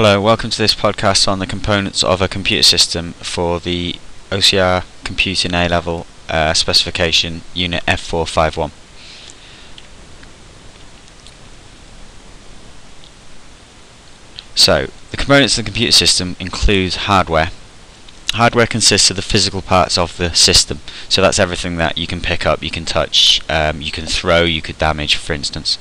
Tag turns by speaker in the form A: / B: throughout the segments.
A: Hello, welcome to this podcast on the components of a computer system for the OCR Computing A level uh, specification unit F451. So, the components of the computer system include hardware. Hardware consists of the physical parts of the system, so that's everything that you can pick up, you can touch, um, you can throw, you could damage, for instance.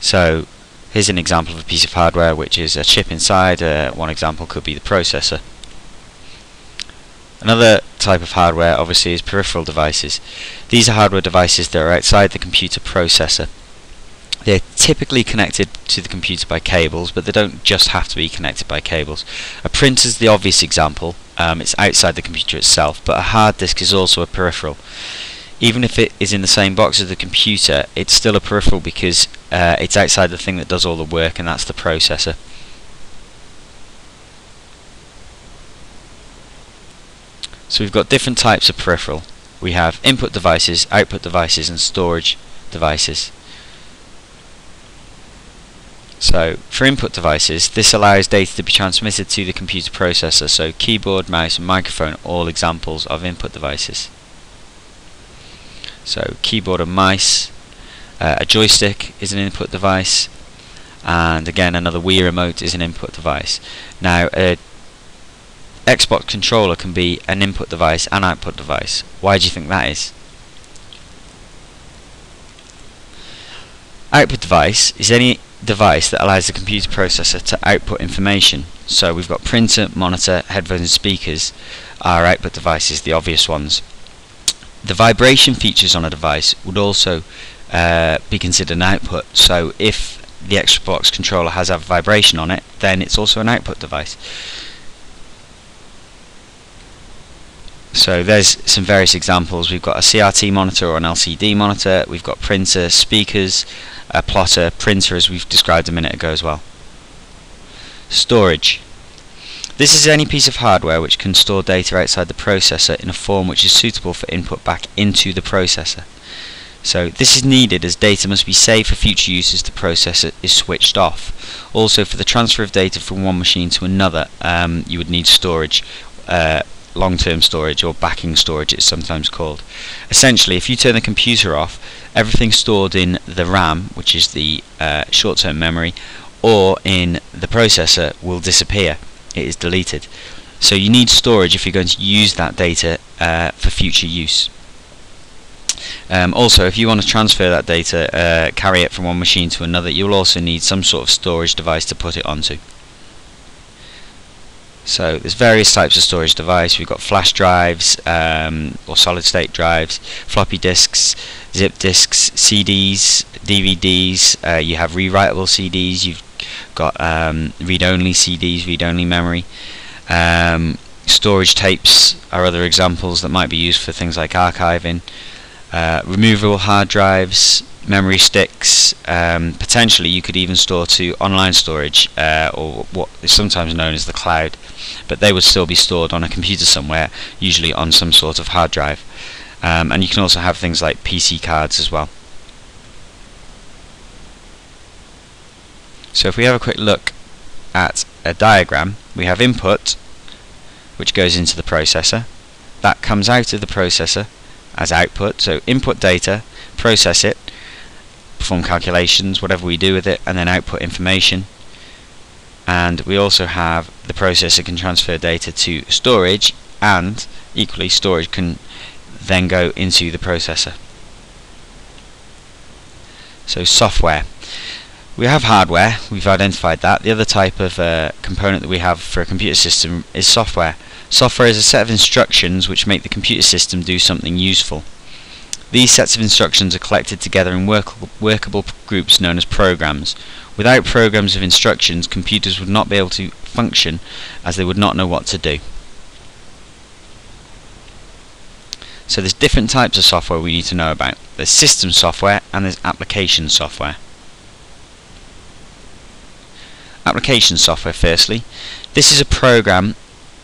A: So, Here's an example of a piece of hardware which is a chip inside, uh, one example could be the processor. Another type of hardware obviously is peripheral devices. These are hardware devices that are outside the computer processor. They're typically connected to the computer by cables, but they don't just have to be connected by cables. A printer is the obvious example, um, it's outside the computer itself, but a hard disk is also a peripheral even if it is in the same box as the computer, it's still a peripheral because uh, it's outside the thing that does all the work, and that's the processor. So we've got different types of peripheral. We have input devices, output devices, and storage devices. So for input devices, this allows data to be transmitted to the computer processor. So keyboard, mouse, and microphone all examples of input devices. So keyboard and mice, uh, a joystick is an input device, and again another Wii remote is an input device. Now a Xbox controller can be an input device and output device. Why do you think that is? Output device is any device that allows the computer processor to output information. So we've got printer, monitor, headphones and speakers are output devices, the obvious ones. The vibration features on a device would also uh, be considered an output. So if the Xbox controller has a vibration on it, then it's also an output device. So there's some various examples. We've got a CRT monitor or an LCD monitor. We've got printer, speakers, a plotter, printer as we've described a minute ago as well. Storage. This is any piece of hardware which can store data outside the processor in a form which is suitable for input back into the processor. So this is needed as data must be saved for future use as the processor is switched off. Also for the transfer of data from one machine to another um, you would need storage, uh, long-term storage or backing storage it's sometimes called. Essentially if you turn the computer off everything stored in the RAM which is the uh, short-term memory or in the processor will disappear it is deleted. So you need storage if you're going to use that data uh, for future use. Um, also, if you want to transfer that data, uh, carry it from one machine to another, you'll also need some sort of storage device to put it onto. So there's various types of storage device. We've got flash drives um, or solid state drives, floppy disks, zip disks, CDs, DVDs. Uh, you have rewritable CDs. You've got um, read-only CDs, read-only memory. Um, storage tapes are other examples that might be used for things like archiving. Uh, removable hard drives, memory sticks. Um, potentially, you could even store to online storage, uh, or what is sometimes known as the cloud. But they would still be stored on a computer somewhere, usually on some sort of hard drive. Um, and you can also have things like PC cards as well. So if we have a quick look at a diagram, we have input, which goes into the processor. That comes out of the processor as output. So input data, process it, perform calculations, whatever we do with it, and then output information. And we also have the processor can transfer data to storage, and equally storage can then go into the processor. So software. We have hardware, we've identified that. The other type of uh, component that we have for a computer system is software. Software is a set of instructions which make the computer system do something useful. These sets of instructions are collected together in workable, groups known as programs. Without programs of instructions, computers would not be able to function as they would not know what to do. So there's different types of software we need to know about. There's system software and there's application software. Application software firstly. This is a program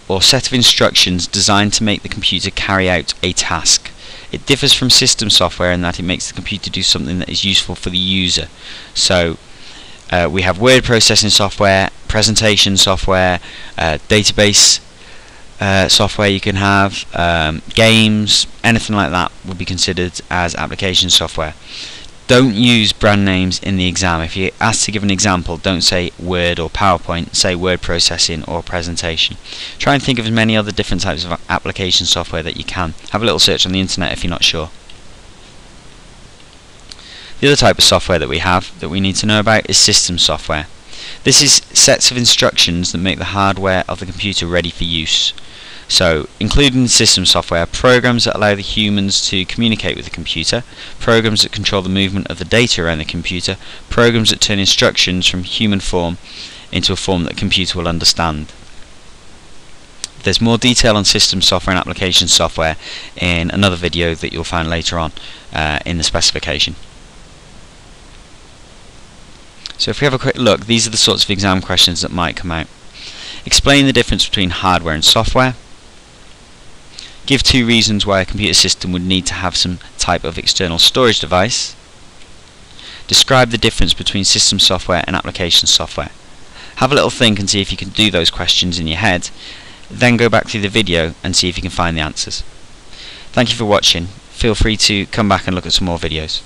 A: or set of instructions designed to make the computer carry out a task. It differs from system software in that it makes the computer do something that is useful for the user. So uh, we have word processing software, presentation software, uh, database uh, software you can have, um, games, anything like that would be considered as application software. Don't use brand names in the exam. If you're asked to give an example, don't say Word or PowerPoint, say word processing or presentation. Try and think of as many other different types of application software that you can. Have a little search on the internet if you're not sure. The other type of software that we have that we need to know about is system software. This is sets of instructions that make the hardware of the computer ready for use. So, including system software, programs that allow the humans to communicate with the computer, programs that control the movement of the data around the computer, programs that turn instructions from human form into a form that the computer will understand. There's more detail on system software and application software in another video that you'll find later on uh, in the specification. So if we have a quick look, these are the sorts of exam questions that might come out. Explain the difference between hardware and software. Give two reasons why a computer system would need to have some type of external storage device. Describe the difference between system software and application software. Have a little think and see if you can do those questions in your head. Then go back through the video and see if you can find the answers. Thank you for watching. Feel free to come back and look at some more videos.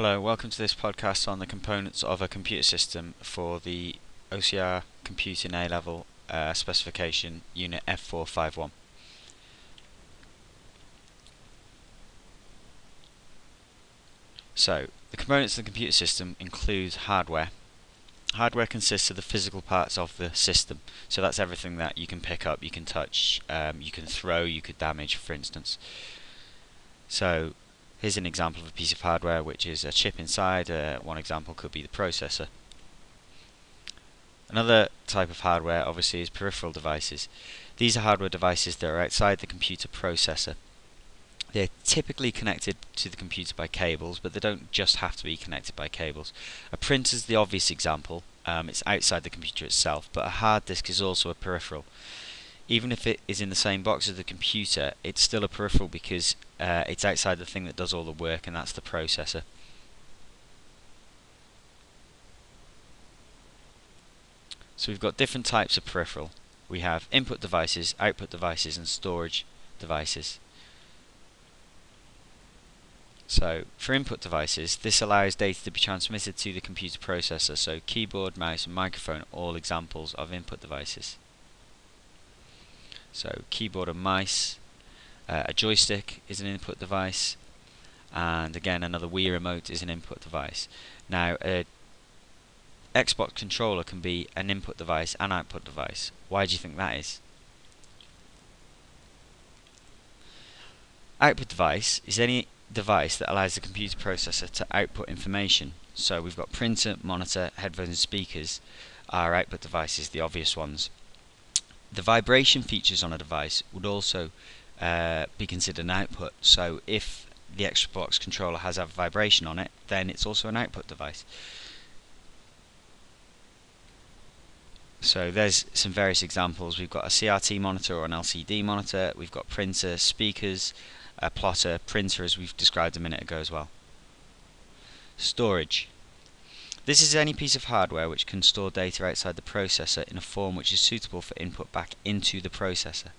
A: Hello, welcome to this podcast on the components of a computer system for the OCR Computing A level uh, specification unit F451. So, the components of the computer system include hardware. Hardware consists of the physical parts of the system, so that's everything that you can pick up, you can touch, um, you can throw, you could damage, for instance. So, Here's an example of a piece of hardware which is a chip inside. Uh, one example could be the processor. Another type of hardware obviously is peripheral devices. These are hardware devices that are outside the computer processor. They're typically connected to the computer by cables, but they don't just have to be connected by cables. A printer is the obvious example. Um, it's outside the computer itself, but a hard disk is also a peripheral even if it is in the same box as the computer, it's still a peripheral because uh, it's outside the thing that does all the work, and that's the processor. So we've got different types of peripheral. We have input devices, output devices, and storage devices. So for input devices, this allows data to be transmitted to the computer processor. So keyboard, mouse, and microphone are all examples of input devices. So keyboard and mice, uh, a joystick is an input device, and again another Wii remote is an input device. Now a Xbox controller can be an input device and output device. Why do you think that is? Output device is any device that allows the computer processor to output information. So we've got printer, monitor, headphones and speakers are output devices, the obvious ones. The vibration features on a device would also uh, be considered an output. So if the Xbox controller has a vibration on it, then it's also an output device. So there's some various examples. We've got a CRT monitor or an LCD monitor. We've got printer, speakers, a plotter, printer as we've described a minute ago as well. Storage. This is any piece of hardware which can store data outside the processor in a form which is suitable for input back into the processor.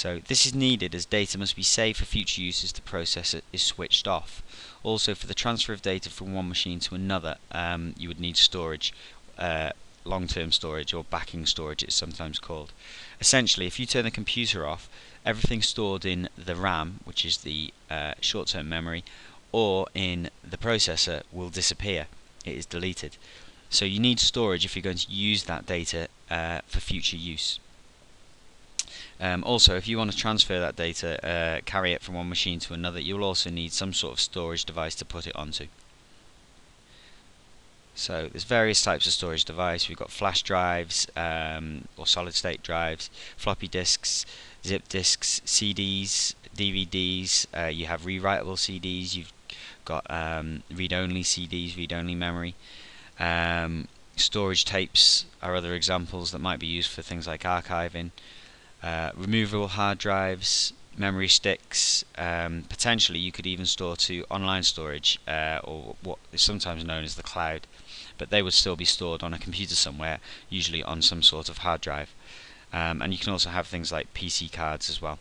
A: So this is needed as data must be saved for future use as the processor is switched off. Also for the transfer of data from one machine to another um, you would need storage, uh, long-term storage or backing storage it's sometimes called. Essentially if you turn the computer off everything stored in the RAM which is the uh, short-term memory or in the processor will disappear it is deleted. So you need storage if you're going to use that data uh, for future use. Um, also, if you want to transfer that data, uh, carry it from one machine to another, you'll also need some sort of storage device to put it onto. So there's various types of storage device. We've got flash drives um, or solid state drives, floppy disks, zip disks, CDs, DVDs. Uh, you have rewritable CDs. You've got um, read-only CDs, read-only memory. Um, storage tapes are other examples that might be used for things like archiving. Uh, removable hard drives, memory sticks. Um, potentially, you could even store to online storage, uh, or what is sometimes known as the cloud. But they would still be stored on a computer somewhere, usually on some sort of hard drive. Um, and you can also have things like PC cards as well.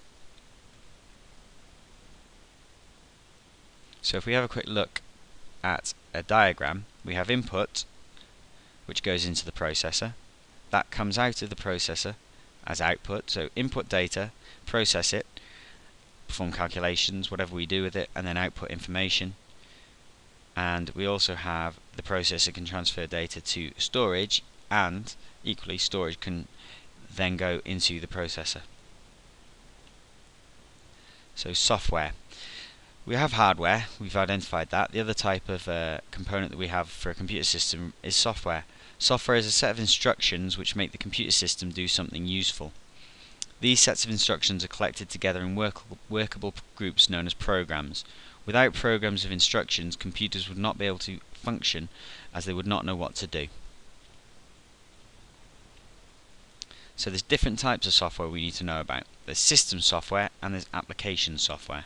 A: So if we have a quick look at a diagram, we have input, which goes into the processor. That comes out of the processor as output. So input data, process it, perform calculations, whatever we do with it, and then output information. And we also have the processor can transfer data to storage, and equally storage can then go into the processor. So software. We have hardware, we've identified that. The other type of uh, component that we have for a computer system is software. Software is a set of instructions which make the computer system do something useful. These sets of instructions are collected together in workable, groups known as programs. Without programs of instructions, computers would not be able to function as they would not know what to do. So there's different types of software we need to know about. There's system software and there's application software.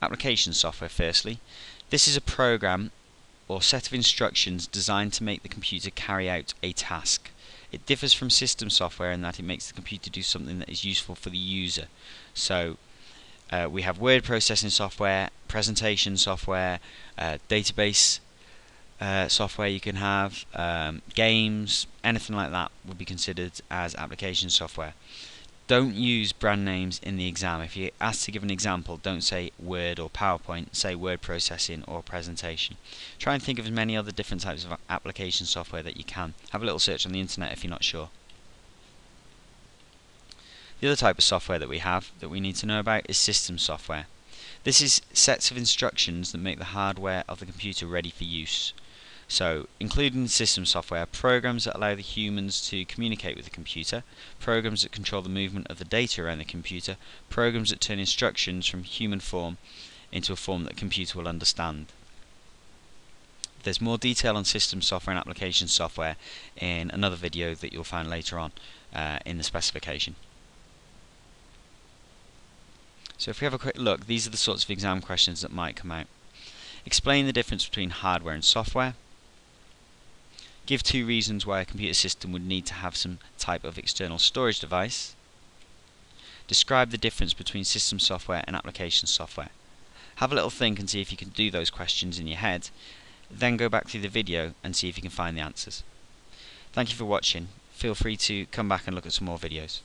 A: Application software firstly. This is a program or set of instructions designed to make the computer carry out a task. It differs from system software in that it makes the computer do something that is useful for the user. So uh, we have word processing software, presentation software, uh, database uh, software you can have, um, games, anything like that would be considered as application software. Don't use brand names in the exam. If you're asked to give an example, don't say Word or PowerPoint, say word processing or presentation. Try and think of as many other different types of application software that you can. Have a little search on the internet if you're not sure. The other type of software that we have that we need to know about is system software. This is sets of instructions that make the hardware of the computer ready for use. So, including system software, programs that allow the humans to communicate with the computer, programs that control the movement of the data around the computer, programs that turn instructions from human form into a form that the computer will understand. There's more detail on system software and application software in another video that you'll find later on uh, in the specification. So if we have a quick look, these are the sorts of exam questions that might come out. Explain the difference between hardware and software. Give two reasons why a computer system would need to have some type of external storage device. Describe the difference between system software and application software. Have a little think and see if you can do those questions in your head. Then go back through the video and see if you can find the answers. Thank you for watching. Feel free to come back and look at some more videos.